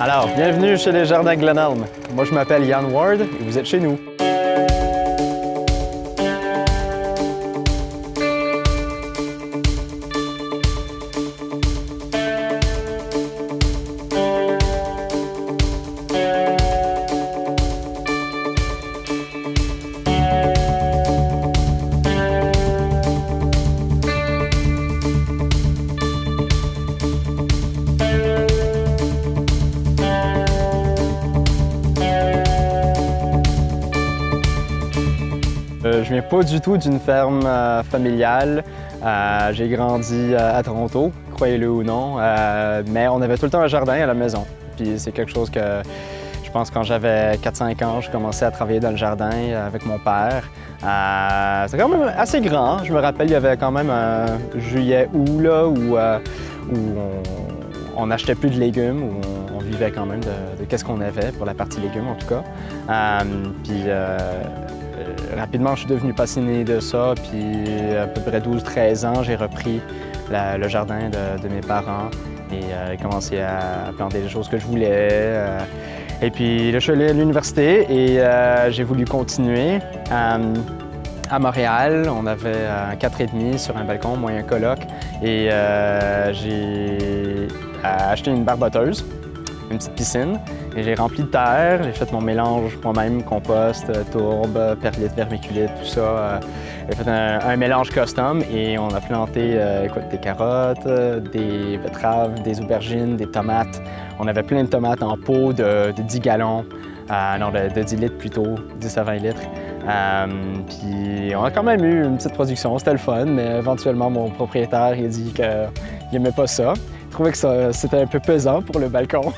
Alors, bienvenue chez les Jardins Glenelm. Moi, je m'appelle Yann Ward et vous êtes chez nous. Pas du tout d'une ferme euh, familiale. Euh, J'ai grandi euh, à Toronto, croyez-le ou non, mais on avait tout le temps un jardin à la maison. Puis c'est quelque chose que je pense quand j'avais 4-5 ans, je commençais à travailler dans le jardin avec mon père. C'est quand même assez grand. Je me rappelle, il y avait quand même un juillet-août là, où, on, on achetait plus de légumes, où on, vivait quand même de, qu'est-ce qu'on avait pour la partie légumes en tout cas. Puis rapidement, je suis devenu passionné de ça, puis à peu près 12-13 ans, j'ai repris le jardin de, mes parents et euh, commencé à planter les choses que je voulais. euh, et puis là, je suis allé à l'université et euh, j'ai voulu continuer. À Montréal, on avait un 4,5 sur un balcon, un coloc, et j'ai acheté une barboteuse une petite piscine et j'ai rempli de terre. J'ai fait mon mélange moi-même, compost, euh, tourbe, perlite, vermiculite, tout ça. Euh, J'ai fait un, mélange custom et on a planté euh, écoute, des carottes, des betteraves, des aubergines, des tomates. On avait plein de tomates en pot de, de 10 gallons, non, de, de 10 litres plutôt, 10 à 20 litres. Puis on a quand même eu une petite production, c'était le fun, mais éventuellement mon propriétaire il dit qu'il n'aimait pas ça. Trouvait que c'était un peu pesant pour le balcon.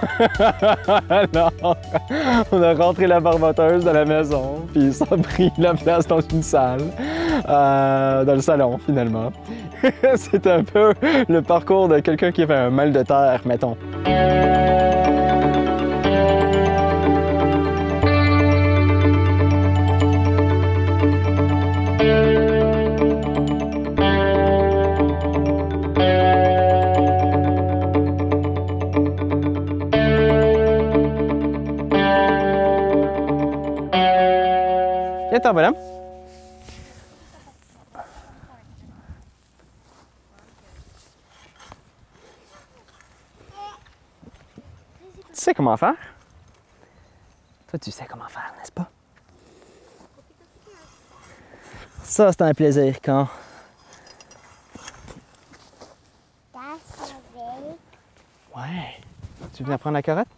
On a rentré la barboteuse dans la maison, puis ça a pris la place dans une salle, euh, dans le salon finalement. C'était un peu le parcours de quelqu'un qui avait un mal de terre, mettons. Tu sais comment faire? Toi, tu sais comment faire, n'est-ce pas? Ça, c'est un plaisir quand? Ouais. Tu viens prendre la carotte?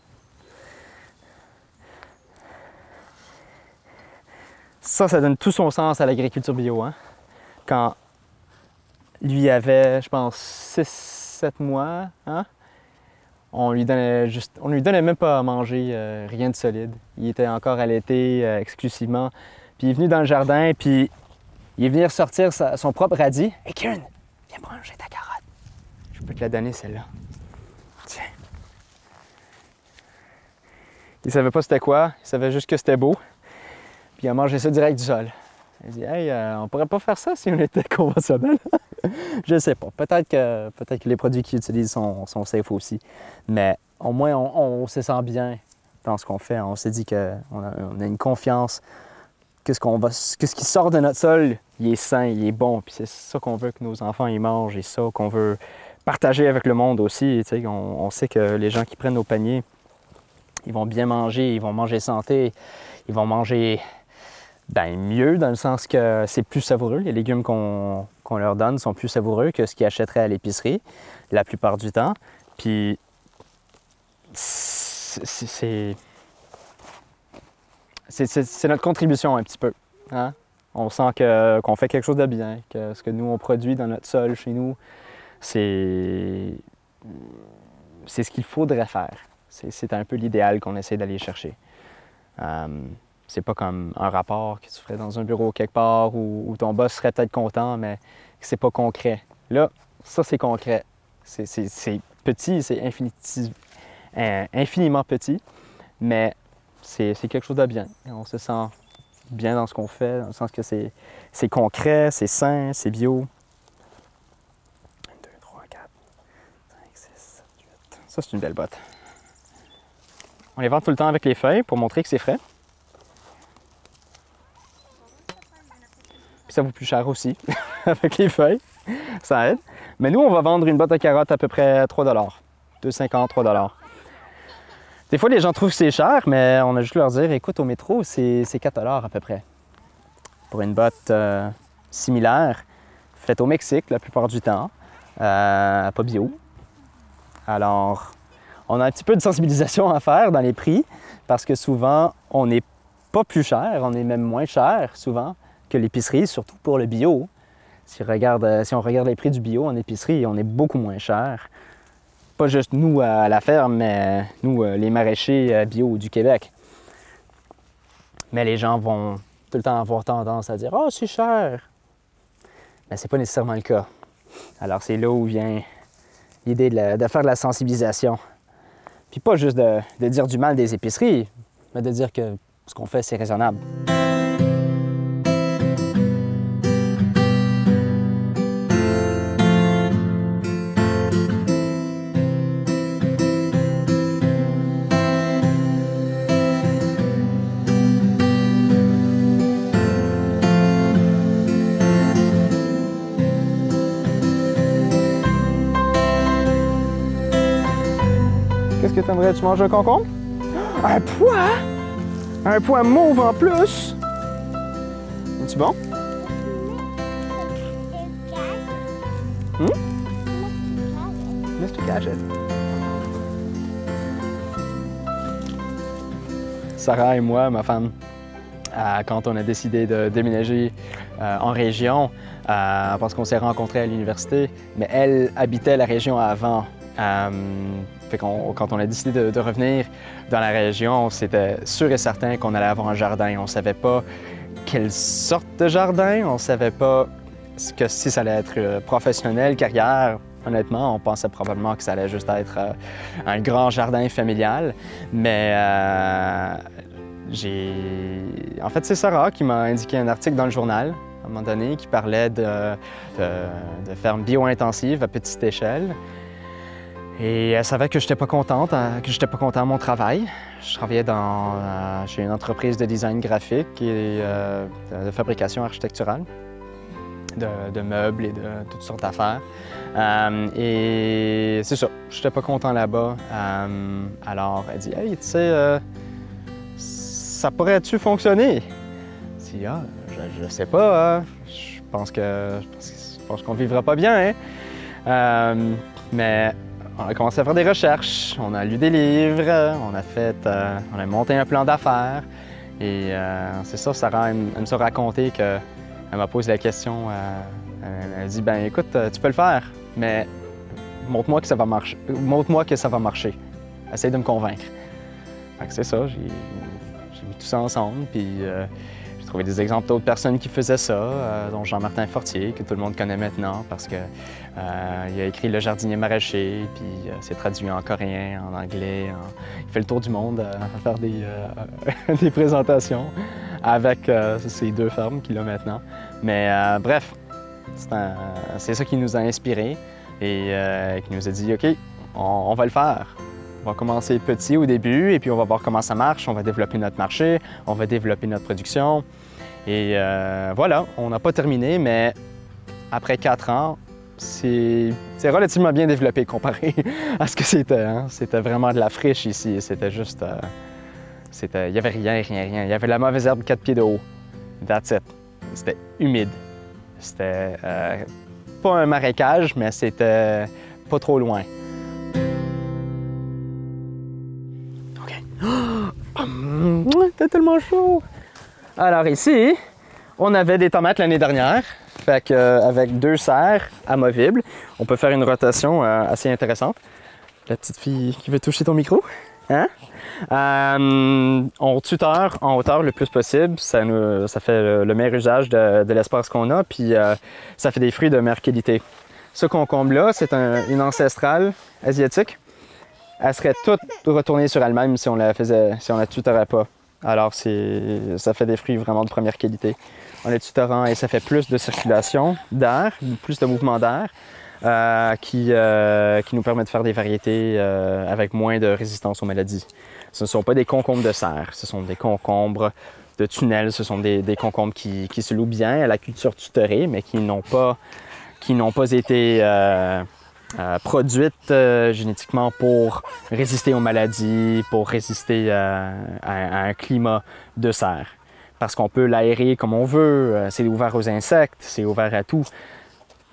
Ça, ça donne tout son sens à l'agriculture bio. Hein? Quand lui avait, je pense, 6-7 mois, hein? on lui donnait juste, on lui donnait même pas à manger, euh, rien de solide. Il était encore allaité euh, exclusivement. Puis il est venu dans le jardin, puis il est venu ressortir sa- son propre radis. Hey Kieran, viens manger ta carotte. Je peux te la donner, celle-là. Tiens. Il savait pas c'était quoi, il savait juste que c'était beau. Puis il a mangé ça direct du sol. Il dit Hey, euh, on pourrait pas faire ça si on était conventionnel. je sais pas. Peut-être que, peut que les produits qu'ils utilisent sont, safe aussi. Mais au moins, on, se sent bien dans ce qu'on fait. On s'est dit qu'on a, on a une confiance que ce, va, ce qui sort de notre sol, il est sain, il est bon. Puis c'est ça qu'on veut que nos enfants ils mangent et ça qu'on veut partager avec le monde aussi. On sait que les gens qui prennent nos paniers, ils vont bien manger, ils vont manger santé, ils vont manger ben, mieux dans le sens que c'est plus savoureux. Les légumes qu'on leur donne sont plus savoureux que ce qu'ils achèteraient à l'épicerie la plupart du temps. Puis c'est c'est notre contribution un petit peu. Hein? On sent qu'on fait quelque chose de bien, que ce que nous on produit dans notre sol chez nous, c'est c'est ce qu'il faudrait faire. C'est un peu l'idéal qu'on essaie d'aller chercher. Euh, c'est pas comme un rapport que tu ferais dans un bureau quelque part où, ton boss serait peut-être content, mais c'est pas concret. Là, ça c'est concret. C'est- petit, c'est euh, infiniment petit, mais c'est quelque chose de bien. On se sent bien dans ce qu'on fait, dans le sens que c'est concret, c'est sain, c'est bio. 1, 2, 3, 4, 5, 6, 7, 8. Ça, c'est une belle botte. On les vend tout le temps avec les feuilles pour montrer que c'est frais. Puis ça vaut plus cher aussi avec les feuilles. Ça aide. Mais nous, on va vendre une botte de carottes à peu près 3 2,50 3 Des fois, les gens trouvent que c'est cher, mais on a juste leur dire écoute, au métro, c'est c'est 4 à peu près. Pour une botte euh, similaire, faite au Mexique la plupart du temps, euh, pas bio. Alors, on a un petit peu de sensibilisation à faire dans les prix parce que souvent, on n'est pas plus cher, on est même moins cher souvent que l'épicerie, surtout pour le bio. Si, on regarde, euh, si on regarde les prix du bio en épicerie, on est beaucoup moins cher. Pas juste nous à la ferme, mais nous, euh, les maraîchers euh, bio du Québec. Mais les gens vont tout le temps avoir tendance à dire Oh, c'est cher. Mais c'est pas nécessairement le cas. Alors, c'est là où vient l'idée de, de faire de la sensibilisation. Puis pas juste de dire du mal des épiceries, mais de dire que ce qu'on fait, c'est raisonnable. Tu manges un concombre? Un pois? Un pois mauve en plus? Es-tu bon? Mr. Gadget. Sarah et moi, ma femme, euh, quand on a décidé de déménager euh, en région, euh, parce qu'on s'est rencontrés à l'université, mais elle habitait la région avant. Quand on a décidé de, revenir dans la région, c'était sûr et certain qu'on allait avoir un jardin. On ne savait pas quelle sorte de jardin, on ne savait pas que si ça allait être euh, professionnel, carrière. Honnêtement, on pensait probablement que ça allait juste être euh, un grand jardin familial. Mais euh, j'ai. En fait, c'est Sarah qui m'a indiqué un article dans le journal à un moment donné qui parlait de, de fermes bio-intensives à petite échelle. Et elle savait que je n'étais pas contente, hein, que j'étais pas content à mon travail. Je travaillais dans, euh, chez une entreprise de design graphique et euh, de, fabrication architecturale, de, meubles et de toutes sortes d'affaires. Euh, et c'est ça, je n'étais pas content là-bas. Euh, alors elle dit Hey, tu sais, euh, ça pourrait-tu fonctionner? Je dis Ah, je, je sais pas, hein. je pense qu'on vivra pas bien. Hein? Euh, mais on a commencé à faire des recherches, on a lu des livres, on a fait, euh, on a monté un plan d'affaires. Et euh, c'est ça, Sarah, elle, me a raconté que elle m'a posé la question. euh, elle a dit ben écoute, tu peux le faire, mais montre-moi que ça va marcher. Montre-moi que ça va marcher. Essaye de me convaincre. Que c'est ça, j'ai j'ai mis tout ça ensemble, puis je trouvé des exemples d'autres personnes qui faisaient ça, dont Jean-Martin Fortier, que tout le monde connaît maintenant parce qu'il a écrit Le jardinier maraîcher, puis c'est traduit en coréen, en anglais. Il fait le tour du monde à faire des, des présentations avec ces deux fermes qu'il a maintenant. Mais bref, c'est ça qui nous a inspirés et qui nous a dit OK, on va le faire. On va commencer petit au début et puis on va voir comment ça marche. On va développer notre marché, on va développer notre production. Et euh, voilà, on n'a pas terminé, mais après quatre ans, c'est relativement bien développé comparé à ce que c'était. Hein. C'était vraiment de la friche ici. C'était juste. Euh, il n'y avait rien, rien, rien. Il y avait la mauvaise herbe quatre pieds de haut. That's it. C'était humide. C'était euh, pas un marécage, mais c'était pas trop loin. C'était tellement chaud! Alors ici, on avait des tomates l'année dernière. Euh, deux serres amovibles, on peut faire une rotation euh, assez intéressante. La petite fille qui veut toucher ton micro. Hein? Euh, on tuteur en hauteur le plus possible. Ça, fait le, meilleur usage de, l'espace qu'on a, puis ça fait des fruits de meilleure qualité. Ce concombre-là, c'est une ancestrale asiatique elle serait toute retournée sur elle-même si on la faisait, la pas. Alors ça fait des fruits vraiment de première qualité. On est tutorant et ça fait plus de circulation d'air, plus de mouvement d'air, euh, qui, euh, qui nous permet de faire des variétés euh, avec moins de résistance aux maladies. Ce ne sont pas des concombres de serre, ce sont des concombres de tunnels, ce sont des, concombres qui, se louent bien à la culture tutorée, mais qui n'ont pas été euh, euh, génétiquement pour résister aux maladies, pour résister euh, à, un climat de serre. Parce qu'on peut l'aérer comme on veut, c'est ouvert aux insectes, c'est ouvert à tout.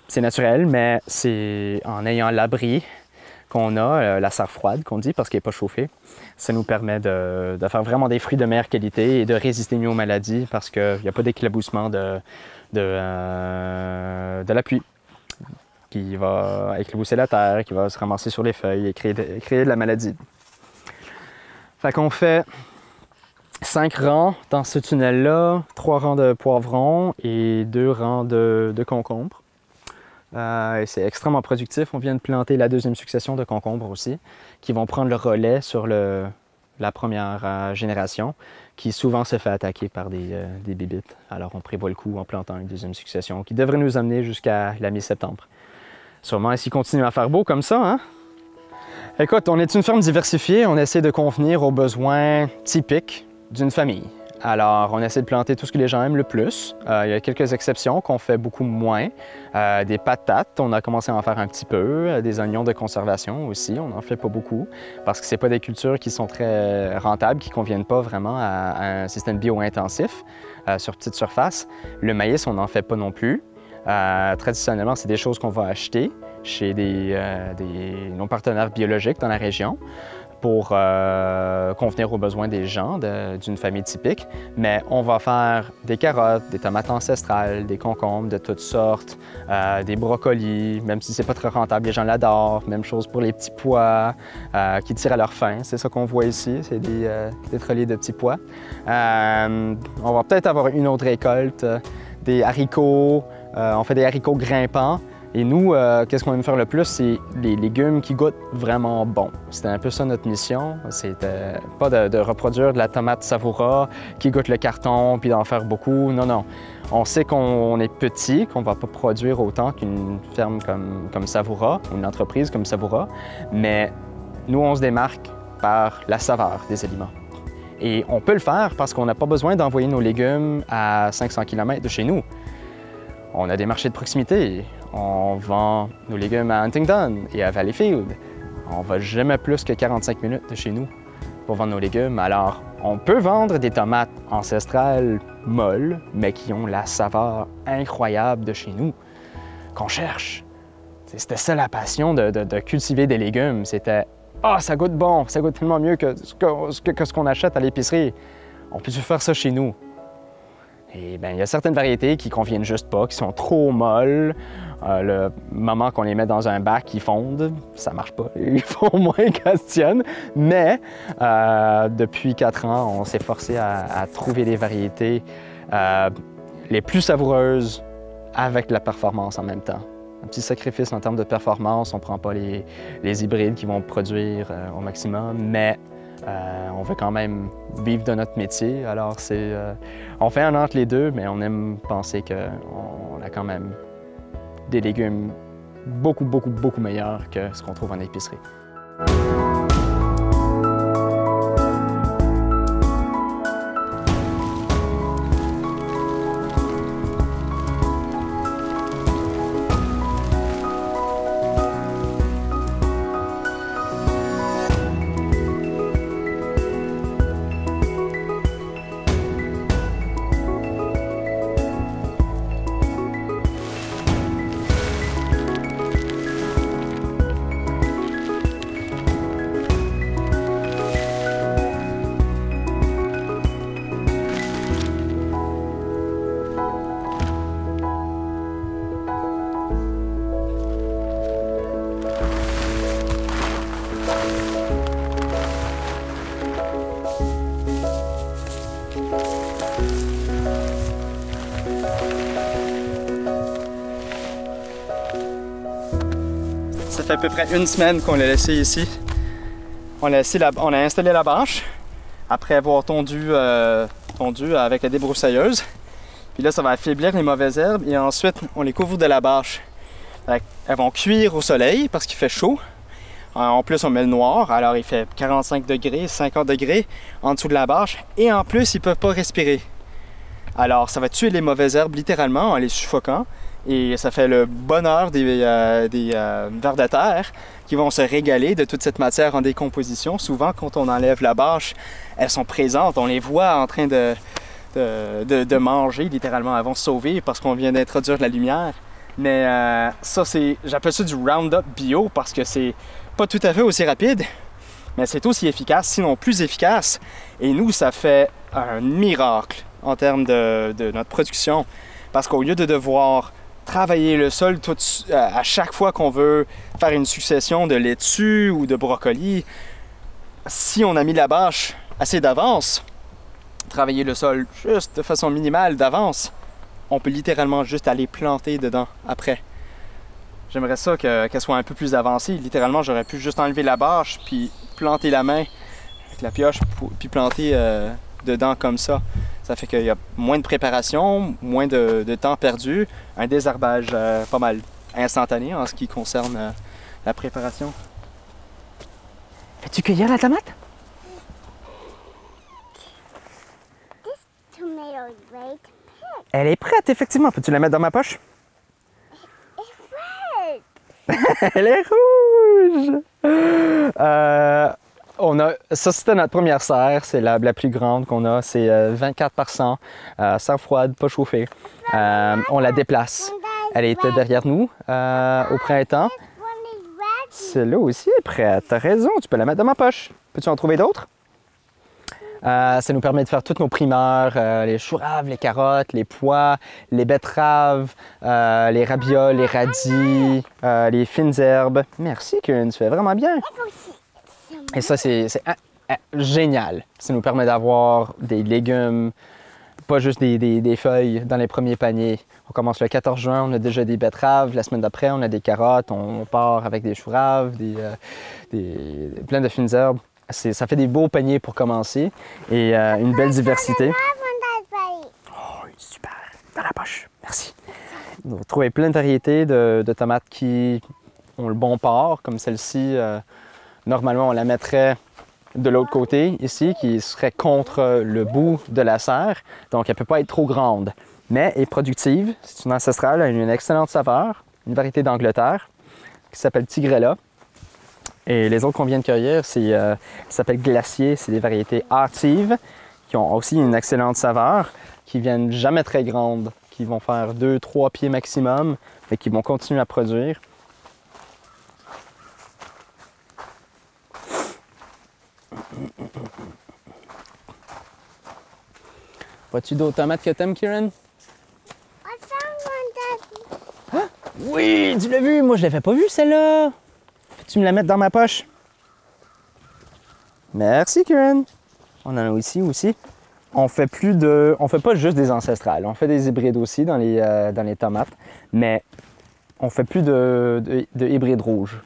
C'est naturel, mais c'est en ayant l'abri qu'on a, la serre froide qu'on dit, parce qu'elle n'est pas chauffée, ça nous permet de, faire vraiment des fruits de meilleure qualité et de résister mieux aux maladies parce qu'il n'y a pas d'éclaboussement de, de, de la pluie qui va éclabousser la terre, qui va se ramasser sur les feuilles et créer de, la maladie. Fait qu'on fait cinq rangs dans ce tunnel-là, trois rangs de poivrons et deux rangs de, concombres. Euh, c'est extrêmement productif. On vient de planter la deuxième succession de concombres aussi, qui vont prendre le relais sur la première euh, génération, qui souvent se fait attaquer par des, euh, des bibites. Alors on prévoit le coup en plantant une deuxième succession qui devrait nous amener jusqu'à la mi-septembre. Sûrement s'il continue à faire beau comme ça, hein? Écoute, on est une ferme diversifiée, on essaie de convenir aux besoins typiques d'une famille. Alors, on essaie de planter tout ce que les gens aiment le plus. Euh, il y a quelques exceptions qu'on fait beaucoup moins. Euh, des patates, on a commencé à en faire un petit peu. Euh, des oignons de conservation aussi, on n'en fait pas beaucoup parce que ce pas des cultures qui sont très rentables, qui ne conviennent pas vraiment à, un système bio-intensif sur petite surface. Le maïs, on n'en fait pas non plus. Euh, traditionnellement, c'est des choses qu'on va acheter chez euh, nos partenaires biologiques dans la région pour euh, convenir aux besoins des gens d'une famille typique. Mais on va faire des carottes, des tomates ancestrales, des concombres de toutes sortes, des brocolis, même si c'est pas très rentable, les gens l'adorent. Même chose pour les petits pois qui tirent à leur fin. C'est ça qu'on voit ici, c'est des, des de petits pois. on va peut-être avoir une autre récolte, des haricots, on fait des haricots grimpants. Et nous, euh, qu'est-ce qu'on aime faire le plus, c'est les légumes qui goûtent vraiment bon. C'était un peu ça notre mission. C'était pas de, reproduire de la tomate savoura qui goûte le carton puis d'en faire beaucoup. Non, non. On sait qu'on est petit, qu'on va pas produire autant qu'une ferme comme, comme Savoura, une entreprise comme Savoura, mais nous, on se démarque par la saveur des aliments. Et on peut le faire parce qu'on n'a pas besoin d'envoyer nos légumes à 500 km de chez nous. On a des marchés de proximité. On vend nos légumes à Huntington et à Valleyfield. On va jamais plus que 45 minutes de chez nous pour vendre nos légumes. Alors, on peut vendre des tomates ancestrales molles, mais qui ont la saveur incroyable de chez nous, qu'on cherche. C'était ça la passion de, cultiver des légumes. C'était Ah, ça goûte bon, ça goûte tellement mieux que, ce qu'on achète à l'épicerie. On peut faire ça chez nous? Et bien, il y a certaines variétés qui conviennent juste pas, qui sont trop molles. Euh, le moment qu'on les met dans un bac, ils fondent. Ça marche pas. Ils font moins questionnent. Mais euh, depuis quatre ans, on s'est forcé à, trouver des variétés euh, les plus savoureuses avec la performance en même temps. Un petit sacrifice en termes de performance, on prend pas les, les, hybrides qui vont produire au maximum, mais euh, on veut quand même vivre de notre métier. Alors, c'est, euh, on fait un entre les deux, mais on aime penser qu'on a quand même des légumes beaucoup, beaucoup, beaucoup meilleurs que ce qu'on trouve en épicerie. À peu près une semaine qu'on l'a laissé ici. On a, installé la bâche après avoir tondu, euh, tondu avec la débroussailleuse. Puis là, ça va affaiblir les mauvaises herbes et ensuite, on les couvre de la bâche. Elles vont cuire au soleil parce qu'il fait chaud. En plus, on met le noir, alors il fait 45 degrés, 50 degrés en dessous de la bâche. Et en plus, ils ne peuvent pas respirer. Alors, ça va tuer les mauvaises herbes littéralement en les suffoquant. Et ça fait le bonheur des, euh, des euh, vers de terre qui vont se régaler de toute cette matière en décomposition. Souvent, quand on enlève la bâche, elles sont présentes. On les voit en train de, de, de, manger, littéralement, elles vont se sauver parce qu'on vient d'introduire la lumière. Mais euh, ça, c'est, j'appelle ça du Roundup bio parce que c'est pas tout à fait aussi rapide, mais c'est aussi efficace, sinon plus efficace. Et nous, ça fait un miracle en termes de, de notre production parce qu'au lieu de devoir travailler le sol tout, à chaque fois qu'on veut faire une succession de laitue ou de brocoli. Si on a mis la bâche assez d'avance, travailler le sol juste de façon minimale d'avance, on peut littéralement juste aller planter dedans après. J'aimerais ça qu'elle soit un peu plus avancée. Littéralement, j'aurais pu juste enlever la bâche puis planter la main avec la pioche puis planter euh, dedans comme ça. Ça fait qu'il y a moins de préparation, moins de, de temps perdu, un désherbage euh, pas mal instantané en ce qui concerne euh, la préparation. Fais-tu cueillir la tomate? Elle est prête, effectivement. Peux-tu la mettre dans ma poche? Elle est rouge! Euh, on a, ça, c'était notre première serre. C'est la, la plus grande qu'on a. C'est euh, 24 par 100. Euh, froide, pas chauffée. Euh, on la déplace. Elle était derrière nous euh, au printemps. Celle-là aussi est prête. T'as raison, tu peux la mettre dans ma poche. Peux-tu en trouver d'autres? Euh, ça nous permet de faire toutes nos primeurs, euh, les choux raves, les carottes, les pois, les betteraves, euh, les rabioles, les radis, euh, les fines herbes. Merci, Kun, tu fais vraiment bien. Et ça, c'est ah, ah, génial. Ça nous permet d'avoir des légumes, pas juste des, feuilles dans les premiers paniers. On commence le 14 juin, on a déjà des betteraves. La semaine d'après, on a des carottes. On part avec des choux raves, des, euh, plein de fines herbes. Ça fait des beaux paniers pour commencer et euh, une belle diversité. Oh, super. Dans la poche. Merci. Vous trouvez plein de variétés de, de tomates qui ont le bon port, comme celle-ci. euh, normalement, on la mettrait de l'autre côté, ici, qui serait contre le bout de la serre. Donc, elle ne peut pas être trop grande, mais est productive. C'est une ancestrale, elle a une excellente saveur, une variété d'Angleterre qui s'appelle Tigrella. Et les autres qu'on vient de cueillir, c'est, euh, s'appelle Glacier. C'est des variétés hâtives qui ont aussi une excellente saveur, qui viennent jamais très grandes, qui vont faire 2-3 pieds maximum, mais qui vont continuer à produire. Vois-tu d'autres tomates que t'aimes, Kieran? Oui, tu l'as vu, moi je l'avais pas vu celle-là. Peux-tu me la mettre dans ma poche? Merci, Kieran. On en a ici aussi. on fait plus de. On fait pas juste des ancestrales. On fait des hybrides aussi dans les, euh, tomates, mais on fait plus de, de hybrides rouges.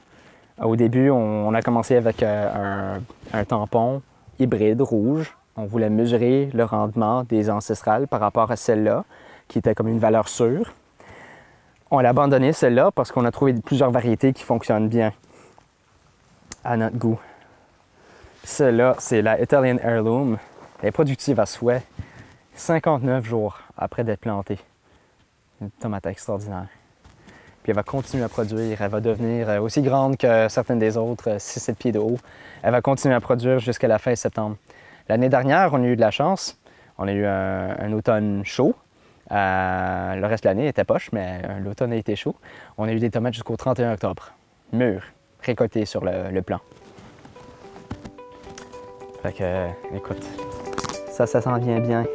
Au début, on, a commencé avec euh, un, un tampon hybride rouge. On voulait mesurer le rendement des ancestrales par rapport à celle-là, qui était comme une valeur sûre. On l'a abandonné celle-là parce qu'on a trouvé plusieurs variétés qui fonctionnent bien à notre goût. Celle-là, c'est la Italian Heirloom. Elle est productive à souhait 59 jours après d'être plantée. Une tomate extraordinaire. Puis elle va continuer à produire. Elle va devenir euh, aussi grande que certaines des autres, 6-7 pieds de haut. Elle va continuer à produire jusqu'à la fin septembre. L'année dernière, on a eu de la chance. On a eu un, automne chaud. Euh, le reste de l'année était poche, mais euh, l'automne a été chaud. On a eu des tomates jusqu'au 31 octobre. Mûres, récoltées sur le, le plan. Fait que, euh, écoute, ça, ça s'en vient bien.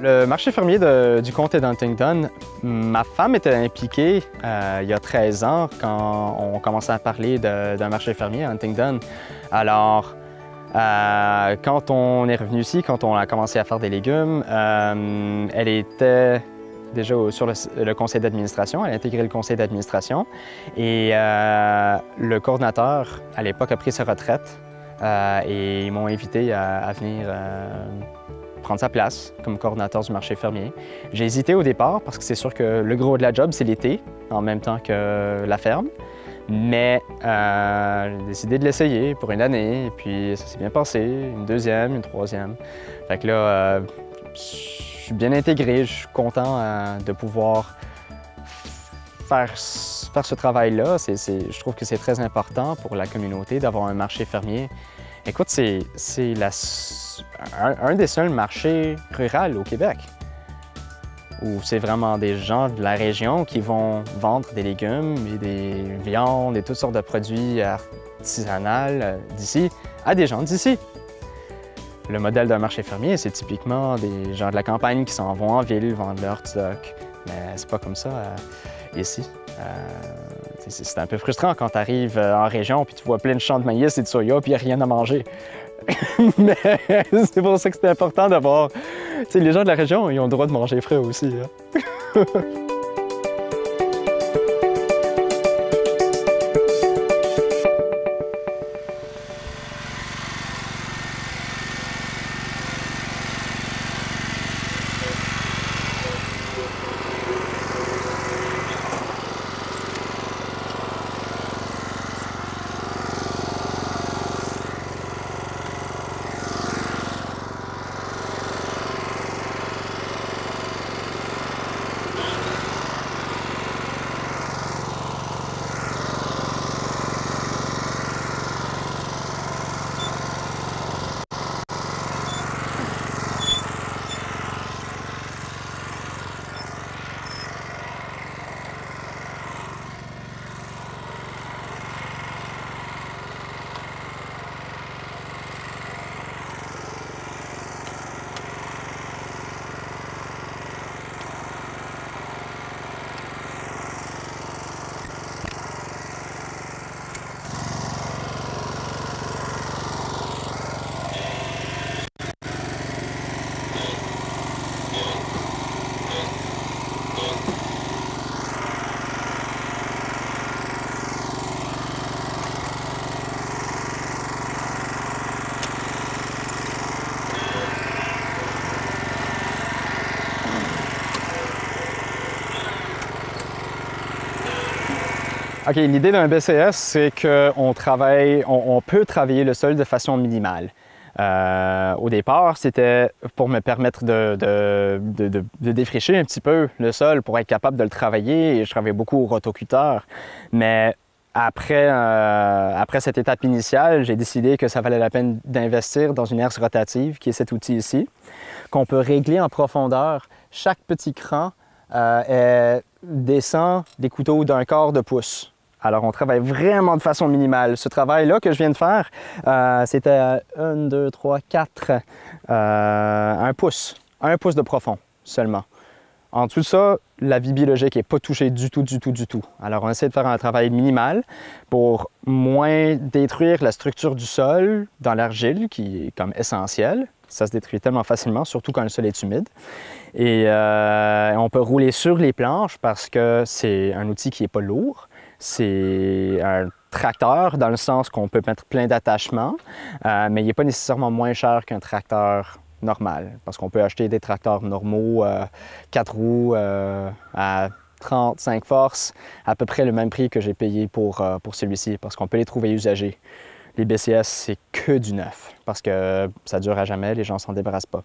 Le marché fermier du comté d'Huntington, ma femme était impliquée euh, il y a 13 ans quand on commençait à parler d'un marché fermier à Huntington. Alors, euh, quand on est revenu ici, quand on a commencé à faire des légumes, euh, elle était déjà sur le, conseil d'administration, elle a intégré le conseil d'administration et le coordinateur à l'époque a pris sa retraite et ils m'ont invité à, venir prendre sa place comme coordinateur du marché fermier. J'ai hésité au départ parce que c'est sûr que le gros de la job, c'est l'été, en même temps que la ferme. Mais euh, j'ai décidé de l'essayer pour une année, et puis ça s'est bien passé, une deuxième, une troisième. Fait que là, euh, je suis bien intégré, je suis content euh, de pouvoir faire, faire ce travail-là. Je trouve que c'est très important pour la communauté d'avoir un marché fermier. Écoute, c'est un, des seuls marchés ruraux au Québec où c'est vraiment des gens de la région qui vont vendre des légumes des viandes et toutes sortes de produits artisanaux euh, d'ici à des gens d'ici. Le modèle d'un marché fermier, c'est typiquement des gens de la campagne qui s'en vont en ville vendre leur stock. Mais c'est pas comme ça euh, ici. Euh, c'est- un peu frustrant quand tu arrives en région puis tu vois plein de champs de maïs et de soya puis il rien à manger. Mais c'est pour ça que c'est important d'avoir. Tu sais, les gens de la région, ils ont le droit de manger frais aussi. hein. OK, l'idée d'un BCS, c'est qu'on travaille, on, peut travailler le sol de façon minimale. Euh, au départ, c'était pour me permettre de, défricher un petit peu le sol pour être capable de le travailler. Je travaillais beaucoup au rotocuteur. Mais après, euh, après cette étape initiale, j'ai décidé que ça valait la peine d'investir dans une herse rotative, qui est cet outil ici, qu'on peut régler en profondeur. Chaque petit cran euh, descend des couteaux d'un quart de pouce. Alors, on travaille vraiment de façon minimale. Ce travail-là que je viens de faire, euh, c'était 1, 2, 3, 4, un pouce, un pouce de profond seulement. En tout ça, la vie biologique n'est pas touchée du tout, du tout, du tout. Alors, on essaie de faire un travail minimal pour moins détruire la structure du sol dans l'argile, qui est comme essentiel. Ça se détruit tellement facilement, surtout quand le sol est humide. Et euh, on peut rouler sur les planches parce que c'est un outil qui n'est pas lourd. C'est un tracteur dans le sens qu'on peut mettre plein d'attachements, euh, mais il n'est pas nécessairement moins cher qu'un tracteur normal. Parce qu'on peut acheter des tracteurs normaux, euh, 4 roues euh, à 35 forces, à peu près le même prix que j'ai payé pour, euh, pour celui-ci, parce qu'on peut les trouver usagés. Les BCS, c'est que du neuf, parce que ça dure à jamais, les gens s'en débarrassent pas.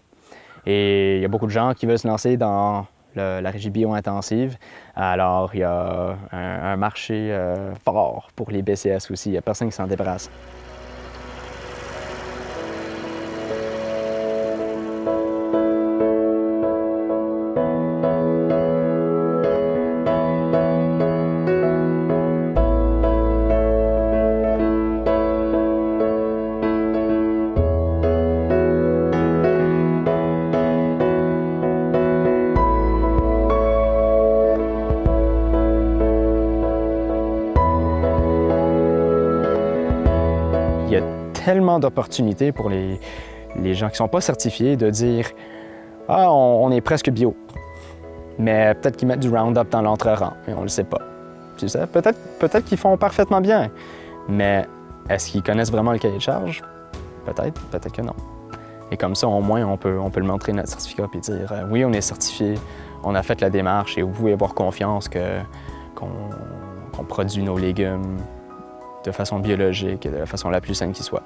Et il y a beaucoup de gens qui veulent se lancer dans la régie bio-intensive. Alors, il y a un, un marché euh, fort pour les BCS aussi. Il n'y a personne qui s'en débarrasse. D'opportunités pour les, les, gens qui ne sont pas certifiés de dire Ah, on, est presque bio. Mais peut-être qu'ils mettent du Roundup dans l'entre-rang et on ne le sait pas. Tu sais, peut-être peut qu'ils font parfaitement bien. Mais est-ce qu'ils connaissent vraiment le cahier de charge? Peut-être, peut-être que non. Et comme ça, au moins, on peut, on peut le montrer notre certificat et dire euh, oui, on est certifié, on a fait la démarche et vous pouvez avoir confiance qu'on produit nos légumes de façon biologique et de la façon la plus saine qui soit.